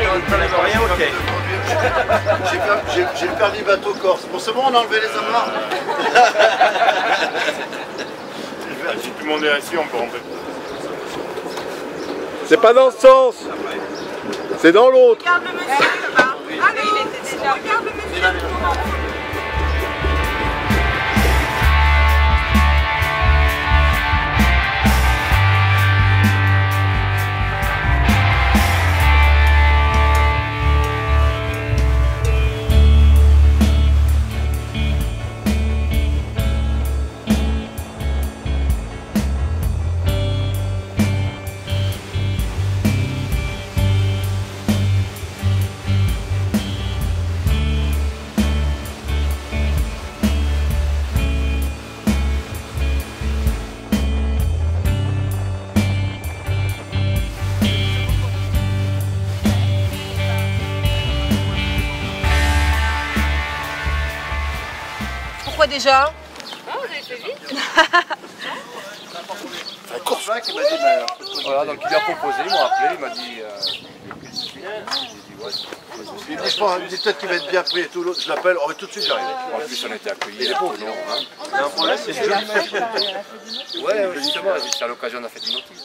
rien, ok. J'ai le permis bateau corse. Bon, c'est bon, on a enlevé les amarres. Si tout le monde est assis, on peut rentrer. C'est pas dans ce sens C'est dans l'autre Regarde le monsieur là-bas. Allô Regarde le monsieur. Déjà Un coursin qui m'a dit, mais alors, Voilà, donc il a proposé, il m'a appelé, il m'a dit. euh, il me dit, je pense, il me dit peut-être qu'il va être bien pris et tout. Je l'appelle, oh, tout de suite j'arrive. en plus, on a été accueillis, les pauvres, non hein. Il y a un problème, c'est que Ouais, ouais, justement, c'est à l'occasion, on a fait une notice.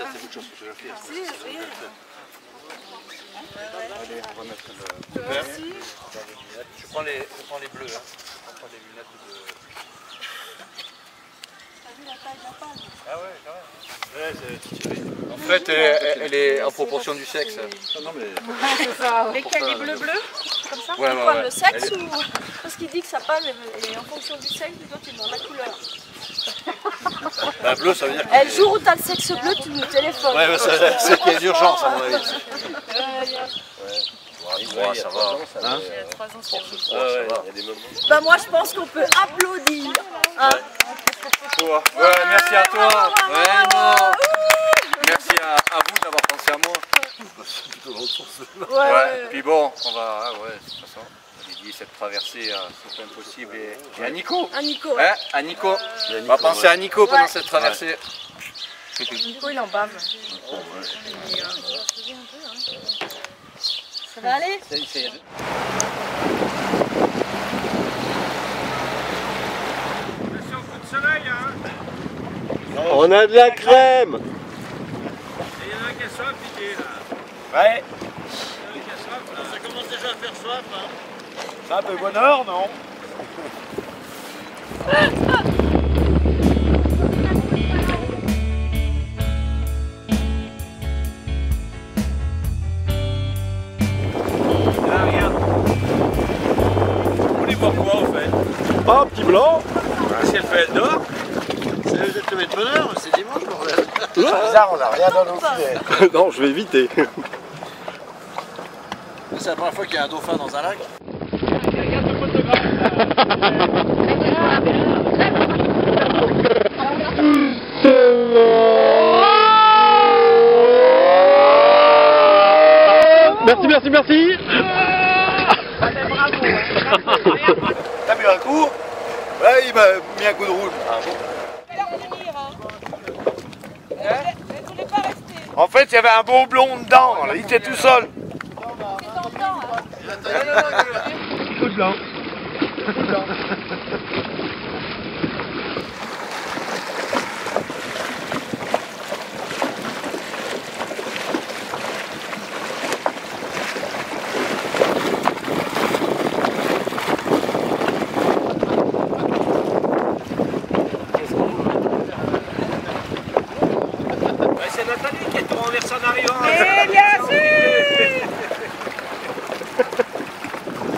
Ça, c'est autre chose que je fais. Allez, on va mettre le. vert. Je prends les, je prends les bleus, hein. Je prends les lunettes de. Ah ouais, quand même. En fait, elle, elle est en proportion du sexe. Non, mais Lesquels les bleus bleus Comme ça Ouais, ouais, le sexe ou parce qu'il dit que palme est est en fonction du sexe, toi tu demandes la couleur. un bleu, ça veut dire Et le jour où t'as le sexe bleu, tu nous téléphones. Ouais, c'est qu'il y a une urgence, à mon avis. Ouais, ça va. Hein il y a. Bah moi je pense qu'on peut applaudir. Hein Toi. Ouais, merci à toi. Vraiment. Merci à, à vous d'avoir pensé à moi. C'est plutôt dans le sens. ouais, Ouais, ouais. puis bon, on va. Ah ouais, de toute façon, j'ai dit cette traversée, euh, c'est impossible. Et, et à Nico. Un Nico, ouais. Hein, à Nico. On va penser à Nico pendant Ouais. cette traversée. Nico il en bave. Ça va aller? On a de la crème Ouais. Ça commence déjà à faire soif. Hein. C'est un peu bonheur, non? rien dans. Non, je vais éviter. C'est la première fois qu'il y a un dauphin dans un lac. Merci, merci, merci T'as mis un coup? Ouais, il m'a mis un coup de roule. En fait, il y avait un beau blond dedans, là, il était tout seul. C'est Nathalie qui est tout renversée en arrivant. Eh bien sûr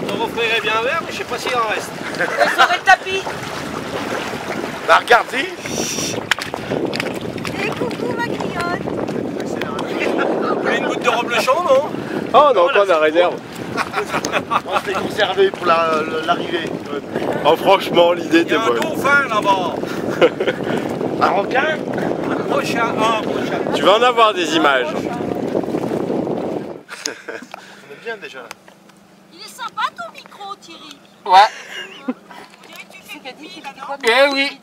Je referai bien un verre, mais je sais pas s'il en reste. Le tapis Bah regardez Et coucou ma griotte Vous voulez une goutte de reblochon, non? Oh, on a encore de la réserve. On s'était conservé pour la- l'arrivée. Oh, franchement, l'idée Il y était a un bonne. dauphin là-bas Un requin? Un prochain, un prochain. Tu vas en avoir des images. On est bien déjà. Il Il est sympa ton micro, Thierry. Ouais. Eh oui.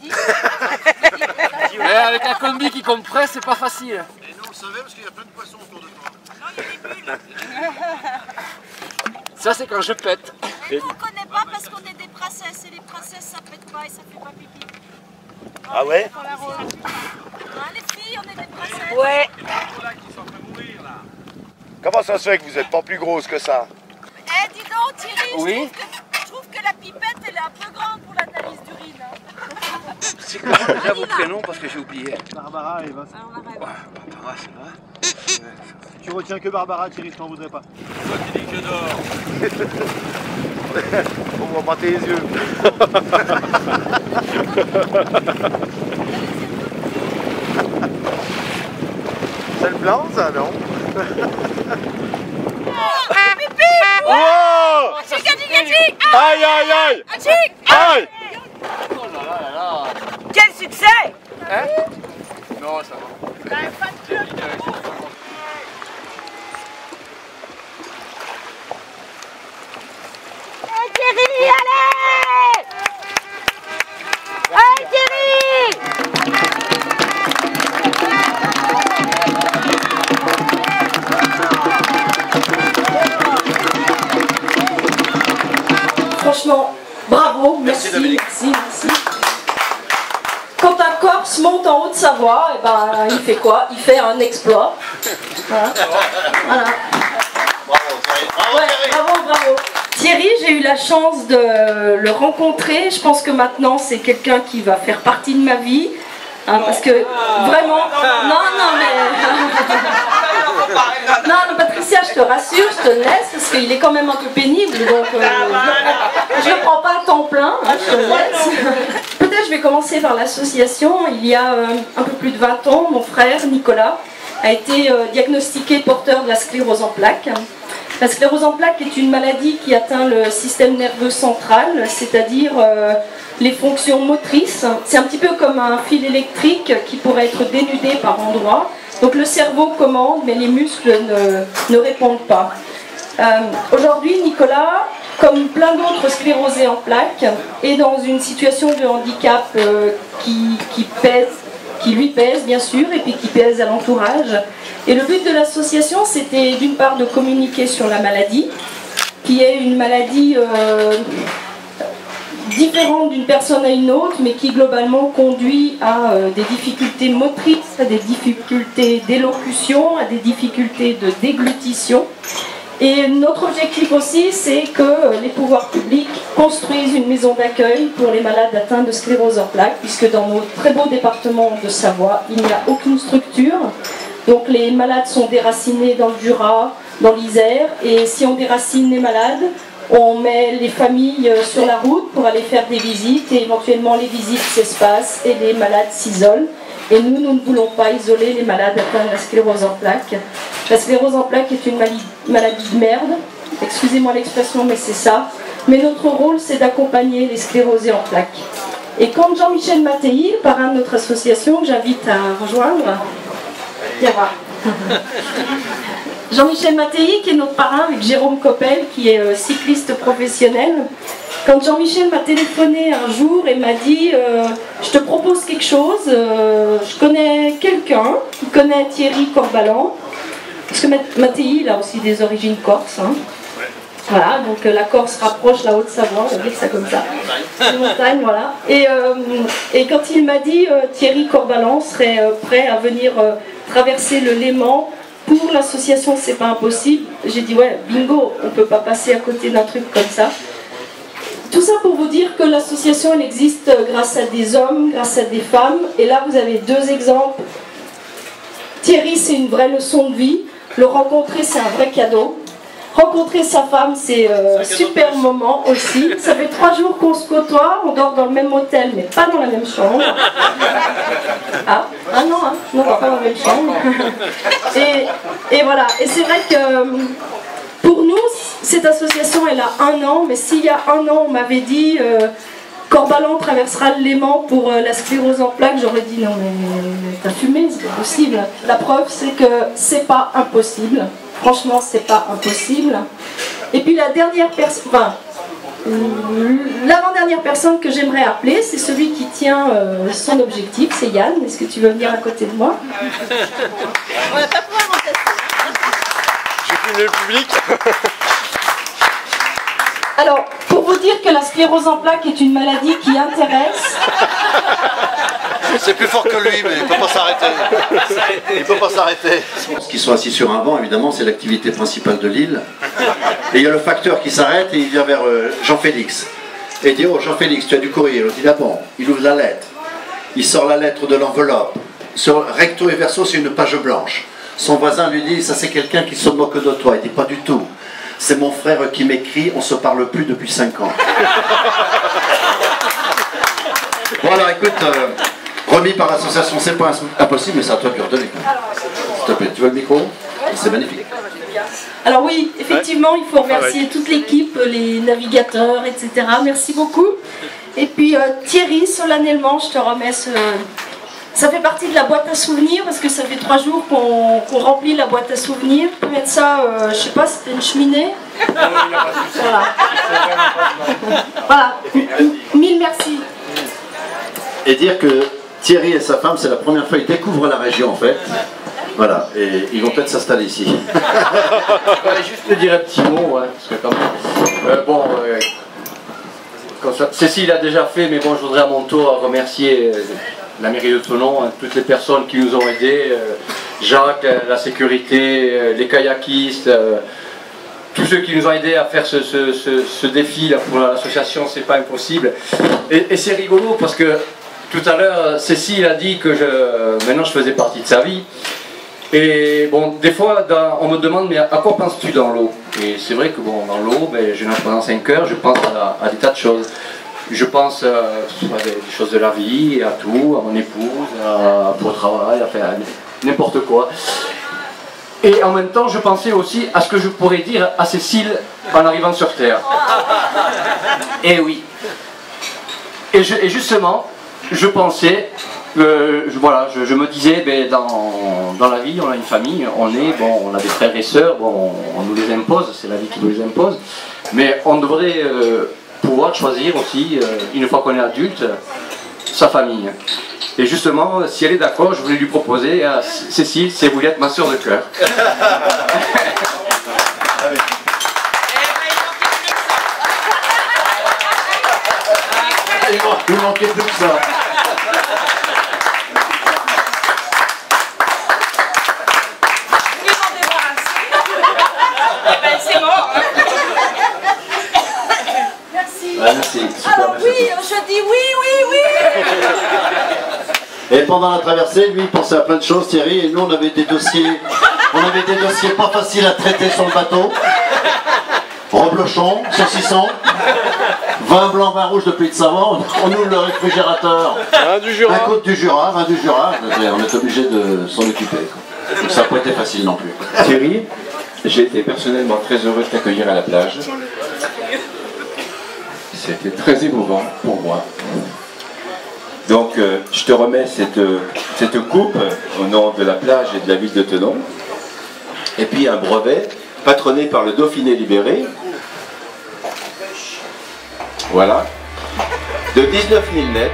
Mais avec un combi qui compresse, c'est pas facile. Et nous on le savait parce qu'il y a plein de poissons autour de toi. Non, il y a des bulles. Ça, c'est quand je pète. Et nous, on connaît pas parce qu'on est des princesses. Et les princesses, ça pète pas et ça fait pas pipi. Ah ouais Hein, les filles, on est des princesses. Ouais. Comment ça se fait que vous n'êtes pas plus grosse que ça? Eh, Thierry, je Oui. trouve que- je trouve que la pipette, elle est un peu grande pour l'analyse d'urine. hein. C'est comment déjà vos prénoms parce que j'ai oublié. Barbara, on arrête. Barbara, c'est vrai. Tu retiens que Barbara, Thierry, je t'en voudrais pas. Toi qui dis que dors. On voit pas tes yeux. C'est le blanc, ça, non? Oh Chic, chic, chic, Aïe, aïe, aïe ah, chic. Aïe Oh là là là là. Quel succès Non, ça va. Corse monte en Haute-Savoie, eh ben, il fait quoi? Il fait un exploit. Voilà. Voilà. Ouais, bravo, bravo. Thierry, j'ai eu la chance de le rencontrer. Je pense que maintenant, c'est quelqu'un qui va faire partie de ma vie. Hein, parce que vraiment. Non, non, mais. Non, non, Patricia, je te rassure, je te laisse parce qu'il est quand même un peu pénible. Donc, euh, je ne le prends pas à temps plein, hein, je te laisse. Par l'association. Il y a euh, un peu plus de 20 ans, mon frère Nicolas a été euh, diagnostiqué porteur de la sclérose en plaques. La sclérose en plaques est une maladie qui atteint le système nerveux central, c'est-à-dire euh, les fonctions motrices. C'est un petit peu comme un fil électrique qui pourrait être dénudé par endroits. Donc le cerveau commande, mais les muscles ne, répondent pas. Aujourd'hui, Nicolas, comme plein d'autres sclérosés en plaques, est dans une situation de handicap euh, qui, qui pèse, qui lui pèse bien sûr, et puis qui pèse à l'entourage. Et le but de l'association, c'était d'une part de communiquer sur la maladie, qui est une maladie euh, différente d'une personne à une autre, mais qui globalement conduit à euh, des difficultés motrices, à des difficultés d'élocution, à des difficultés de déglutition. Et notre objectif aussi, c'est que les pouvoirs publics construisent une maison d'accueil pour les malades atteints de sclérose en plaques, puisque dans nos très beaux départements de Savoie, il n'y a aucune structure. Donc les malades sont déracinés dans le Jura, dans l'Isère, et si on déracine les malades, on met les familles euh, sur la route pour aller faire des visites, et éventuellement les visites s'espacent et les malades s'isolent. Et nous, nous ne voulons pas isoler les malades atteints de la sclérose en plaques. La sclérose en plaques est une maladie de merde. Excusez-moi l'expression, mais c'est ça. Mais notre rôle, c'est d'accompagner les sclérosés en plaques. Et quand Jean-Michel Mattei, parrain de notre association, que j'invite à rejoindre, viens voir. Jean-Michel Mattei, qui est notre parrain, avec Jérôme Coppel, qui est euh, cycliste professionnel. Quand Jean-Michel m'a téléphoné un jour et m'a dit euh, Je te propose quelque chose, euh, je connais quelqu'un qui connaît Thierry Corbalan, parce que Mat- Mattei, il a aussi des origines corses. hein. Voilà, donc la Corse rapproche la Haute-Savoie, on va dire ça comme ça. Les montagnes, voilà. Et, euh, et quand il m'a dit euh, Thierry Corbalan serait euh, prêt à venir traverser le Léman pour l'association C'est pas impossible, j'ai dit ouais, bingo, on peut pas passer à côté d'un truc comme ça. Tout ça pour vous dire que l'association elle existe grâce à des hommes, grâce à des femmes. Et là, vous avez deux exemples. Thierry, c'est une vraie leçon de vie. Le rencontrer, c'est un vrai cadeau. Rencontrer sa femme, c'est euh, super moment aussi. Ça fait trois jours qu'on se côtoie, on dort dans le même hôtel, mais pas dans la même chambre. Ah, ah non, hein, non, pas dans la même chambre. Et, et voilà, et c'est vrai que pour nous, cette association, elle a un an, mais s'il y a un an, on m'avait dit euh, Corbalan traversera Léman pour euh, la sclérose en plaques, j'aurais dit non, mais t'as fumé, c'est pas possible. La preuve, c'est que c'est pas impossible. Franchement, c'est pas impossible. Et puis la dernière personne, enfin, l'avant-dernière personne que j'aimerais appeler, c'est celui qui tient euh, son objectif, c'est Yann. Est-ce que tu veux venir à côté de moi? On va pas pouvoir en tester. J'ai filmé le public. Alors, pour vous dire que la sclérose en plaques est une maladie qui intéresse, C'est plus fort que lui, mais il peut pas s'arrêter. Il peut pas s'arrêter. Ce qu'ils sont assis sur un banc, évidemment, c'est l'activité principale de l'île. Et il y a le facteur qui s'arrête et il vient vers euh, Jean-Félix. Et il dit Oh Jean-Félix, tu as du courrier. Il dit Ah bon, il ouvre la lettre. Il sort la lettre de l'enveloppe. Sur recto et verso, c'est une page blanche. Son voisin lui dit Ça, c'est quelqu'un qui se moque de toi. Il dit Pas du tout. C'est mon frère qui m'écrit, on se parle plus depuis 5 ans. Voilà, écoute, euh, remis par l'association C'est pas impossible, mais c'est à toi de lui redonner. S'il te plaît, tu veux le micro? C'est magnifique. Alors oui, effectivement, il faut remercier toute l'équipe, les navigateurs, etc. Merci beaucoup. Et puis euh, Thierry, solennellement, je te remets ce... Ça fait partie de la boîte à souvenirs parce que ça fait trois jours qu'on remplit la boîte à souvenirs. Tu peux mettre ça, euh, je sais pas, c'était une cheminée? Voilà. Voilà. Mille merci. Et dire que Thierry et sa femme, c'est la première fois qu'ils découvrent la région en fait. Voilà, et ils vont peut-être s'installer ici. Je voulais juste te dire un petit mot, ouais, parce que quand même. euh, bon, euh, Cécile a déjà fait, mais bon, je voudrais à mon tour remercier euh, la mairie de Tonon, hein, toutes les personnes qui nous ont aidés, Jacques, la sécurité, les kayakistes, tous ceux qui nous ont aidés à faire ce, ce- ce- défi là, pour l'association, c'est pas impossible. Et c'est rigolo parce que tout à l'heure, Cécile a dit que je, maintenant je faisais partie de sa vie. Et bon, des fois, dans- on me demande, mais à quoi penses-tu dans l'eau? Et c'est vrai que bon, dans l'eau, ben, je nage pendant 5 heures, je pense à, à des tas de choses. Je pense euh, à des, des choses de la vie, à tout, à mon épouse, à, au travail, à faire n'importe quoi. Et en même temps, je pensais aussi à ce que je pourrais dire à Cécile en arrivant sur Terre. Et oui. Et, je- et justement, je pensais, euh, je- voilà, je, je me disais, ben, dans, dans la vie, on a une famille, on est, bon, on a des frères et sœurs, bon, on, on nous les impose, c'est la vie qui nous les impose, mais on devrait euh, pouvoir choisir aussi, euh, une fois qu'on est adulte, sa famille. Et justement, si elle est d'accord, je voulais lui proposer à Cécile, elle voulait être ma sœur de cœur. Il man- il manquait plus que ça. Je vais m'en débarrasser. Eh ben, c'est mort. hein. Merci. Ouais, merci. Super, Alors merci à oui, toi. je dis oui, oui, oui. Et pendant la traversée, lui, il pensait à plein de choses, Thierry, et nous, on avait des dossiers, on avait des dossiers pas faciles à traiter sur le bateau. Reblochon, saucisson, vin blanc, vin rouge de Pays de Savoie, on, on ouvre le réfrigérateur. Hein, du Un Jura. côte du Jura, vin du Jura, on est obligé de s'en occuper. Donc ça n'a pas été facile non plus. Thierry, j'ai été personnellement très heureux de t'accueillir à la plage. C'était très émouvant pour moi. Donc, euh, je te remets cette, euh, cette coupe au nom de la plage et de la ville de Tenon. Et puis un brevet patronné par le Dauphiné libéré. Voilà. De 19 000 nets